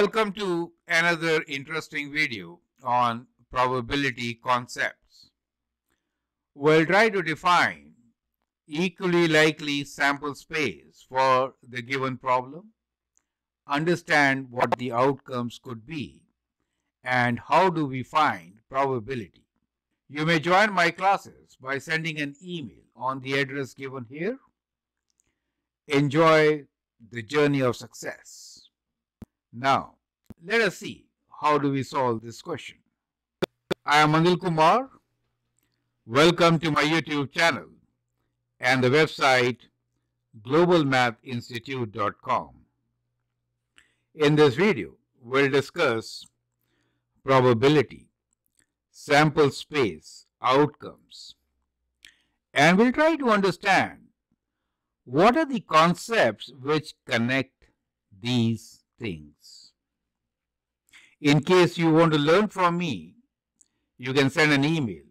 Welcome to another interesting video on probability concepts. We'll try to define equally likely sample space for the given problem, understand what the outcomes could be, and how do we find probability. You may join my classes by sending an email on the address given here. Enjoy the journey of success. Now, let us see how do we solve this question. I am Anil Kumar. Welcome to my YouTube channel and the website globalmathinstitute.com. In this video, we'll discuss probability, sample space, outcomes, and we'll try to understand what are the concepts which connect these things. In case you want to learn from me, you can send an email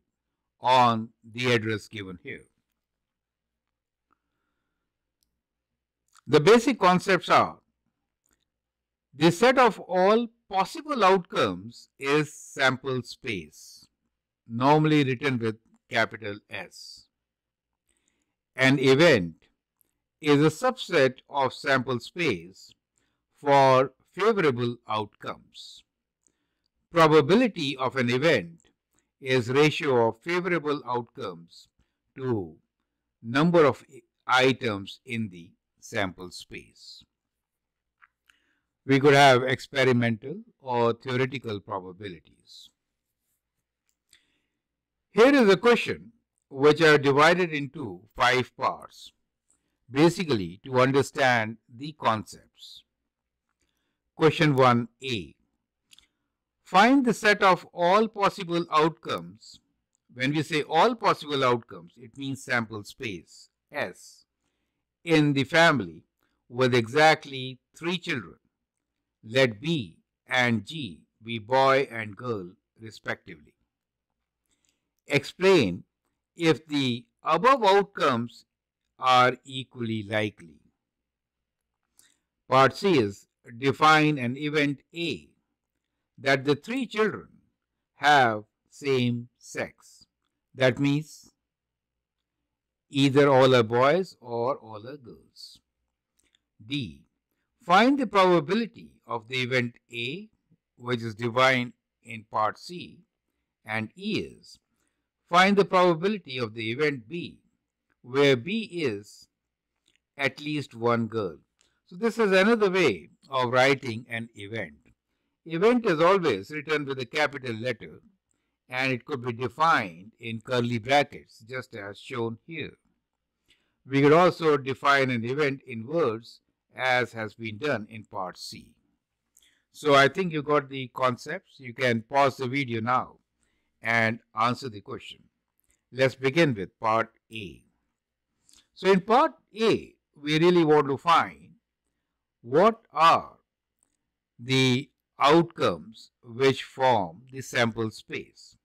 on the address given here. The basic concepts are the set of all possible outcomes is sample space, normally written with capital S. An event is a subset of sample space for favorable outcomes. Probability of an event is ratio of favorable outcomes to number of items in the sample space. We could have experimental or theoretical probabilities. Here is a question which are divided into five parts, basically to understand the concepts. Question 1a. Find the set of all possible outcomes. When we say all possible outcomes, it means sample space, S, in the family with exactly three children. Let B and G be boy and girl respectively. Explain if the above outcomes are equally likely. Part C is define an event A that the three children have same sex. That means either all are boys or all are girls. D. Find the probability of the event A, which is defined in part C, and E is find the probability of the event B, where B is at least one girl. So this is another way of writing an event. Event is always written with a capital letter and it could be defined in curly brackets just as shown here. We could also define an event in words as has been done in part C. So I think you got the concepts. You can pause the video now and answer the question. Let's begin with part A. So in part A, we really want to find what are the outcomes which form the sample space?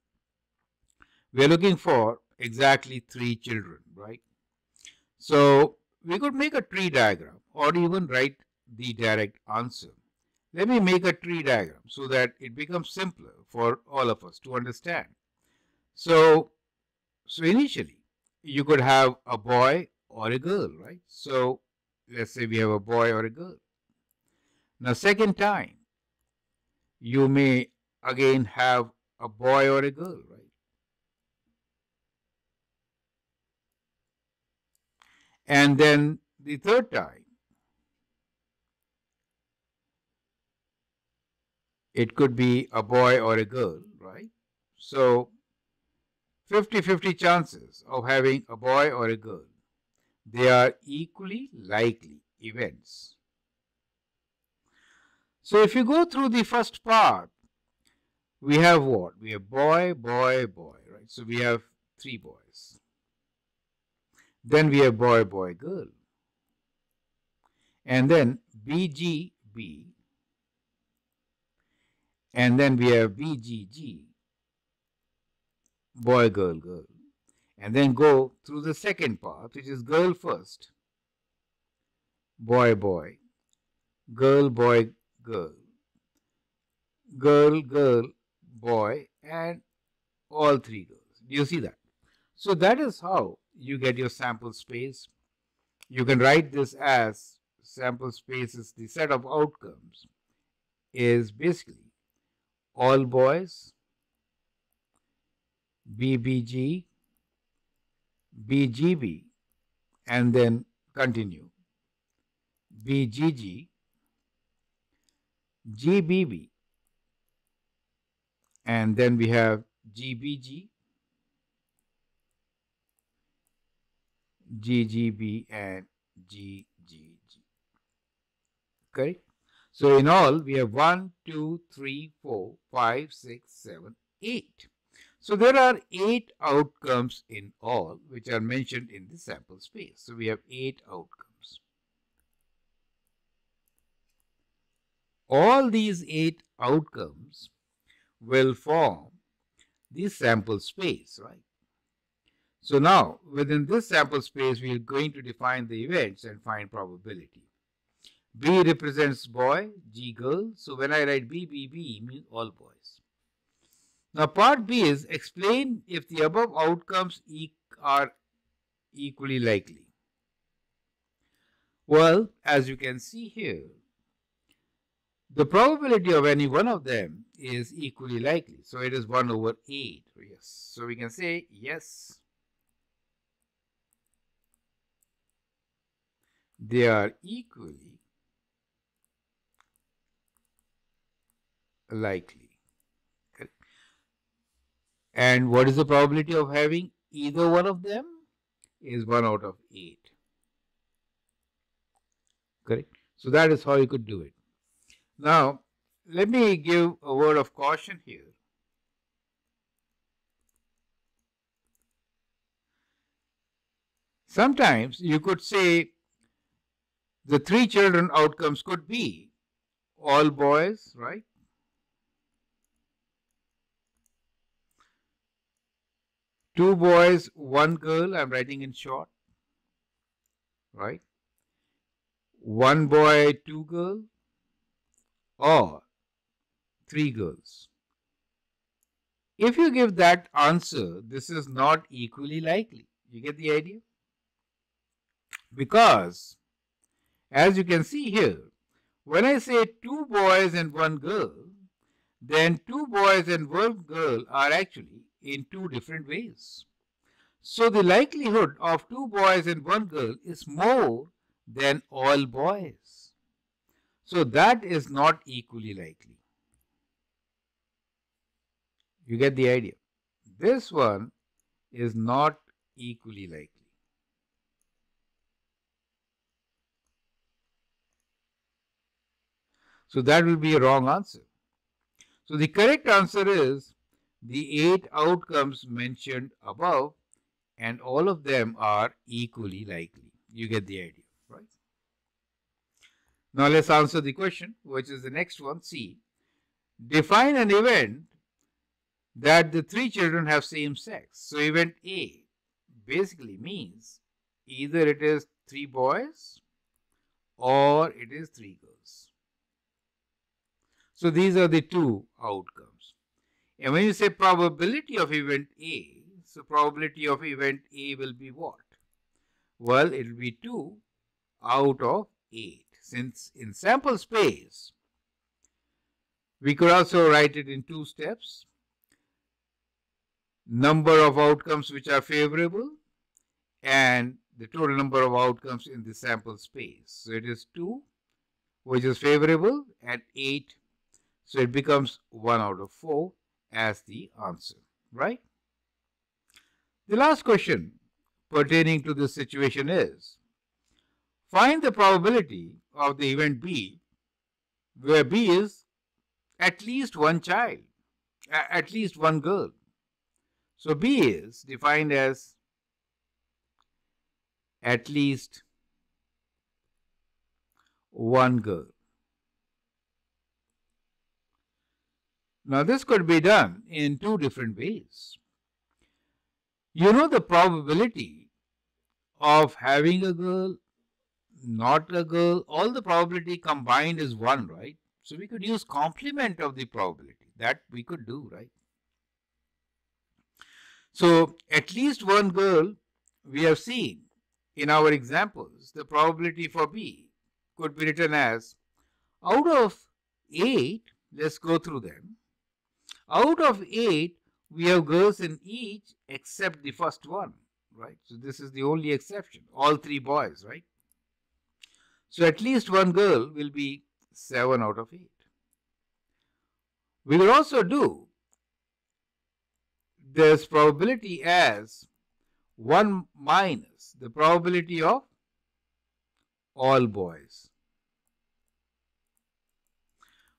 We are looking for exactly three children, right? So we could make a tree diagram or even write the direct answer. Let me make a tree diagram so that it becomes simpler for all of us to understand. So, so initially you could have a boy or a girl, right? So let's say we have a boy or a girl. Now, second time, you may again have a boy or a girl, right? And then the third time, it could be a boy or a girl, right? So, 50-50 chances of having a boy or a girl. They are equally likely events. So if you go through the first part, we have what? We have boy, boy, boy, right? So we have three boys. Then we have boy, boy, girl. And then BGB. And then we have BGG. Boy, girl, girl. And then go through the second part, which is girl first. Boy, boy. Girl, boy, girl. girl, girl, boy, and all three girls. Do you see that? So that is how you get your sample space. You can write this as sample space is the set of outcomes is basically all boys, BBG, BGB, and then continue. BGG, GBB, and then we have GBG, GGB, and GGG. Correct? So in all, we have 1, 2, 3, 4, 5, 6, 7, 8. So there are 8 outcomes in all which are mentioned in the sample space. So we have 8 outcomes. All these 8 outcomes will form the sample space, right? So now, within this sample space, we are going to define the events and find probability. B represents boy, G girl. So when I write B, B, B means all boys. Now part B is explain if the above outcomes e are equally likely. Well, as you can see here, the probability of any one of them is equally likely. So it is 1 over 8. Yes. So we can say yes. They are equally likely. And what is the probability of having either one of them? Is 1 out of 8. Correct? So that is how you could do it. Now, let me give a word of caution here. Sometimes you could say the three children outcomes could be all boys, right? Two boys, one girl, I'm writing in short, right? One boy, two girls, or three girls. If you give that answer, this is not equally likely. You get the idea? Because, as you can see here, when I say two boys and one girl, then two boys and one girl are actually in two different ways. So the likelihood of two boys and one girl is more than all boys. So that is not equally likely. You get the idea. This one is not equally likely. So that will be a wrong answer. So the correct answer is the eight outcomes mentioned above and all of them are equally likely. You get the idea? Now let's answer the question, which is the next one, C. Define an event that the three children have same sex. So event A basically means either it is three boys or it is three girls. So these are the two outcomes. And when you say probability of event A, so probability of event A will be what? Well, it will be 2 out of 8. Since in sample space, we could also write it in two steps. Number of outcomes which are favorable and the total number of outcomes in the sample space. So it is 2 which is favorable and 8. So it becomes 1 out of 4 as the answer, right? The last question pertaining to this situation is, find the probability of the event B where B is at least one child, at least one girl. So B is defined as at least one girl. Now, this could be done in two different ways. You know the probability of having a girl, not a girl, all the probability combined is 1, right? So we could use complement of the probability. That we could do, right? So at least one girl we have seen in our examples, the probability for B could be written as out of 8, let's go through them. Out of 8, we have girls in each except the first one, right? So this is the only exception, all three boys, right? So at least one girl will be 7 out of 8. We will also do this probability as 1 minus the probability of all boys,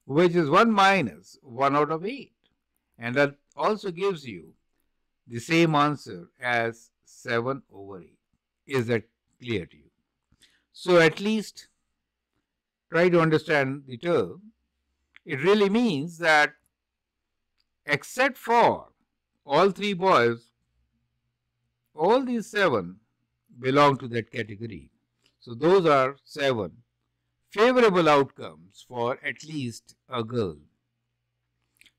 which is 1 minus 1 out of 8. And that also gives you the same answer as 7 over 8. Is that clear to you? So at least try to understand the term. It really means that except for all three boys, all these seven belong to that category. So those are seven favorable outcomes for at least a girl.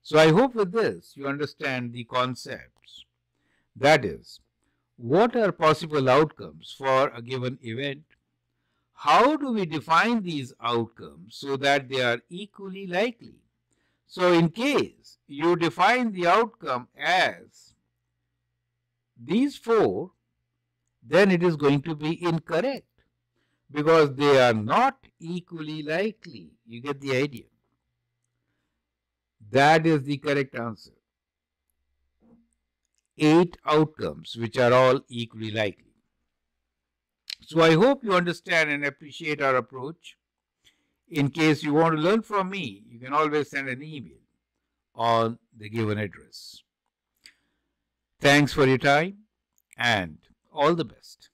So I hope with this you understand the concepts. That is, what are possible outcomes for a given event? How do we define these outcomes so that they are equally likely? So in case you define the outcome as these four, then it is going to be incorrect because they are not equally likely. You get the idea. That is the correct answer. Eight outcomes which are all equally likely. So I hope you understand and appreciate our approach. In case you want to learn from me, you can always send an email on the given address. Thanks for your time and all the best.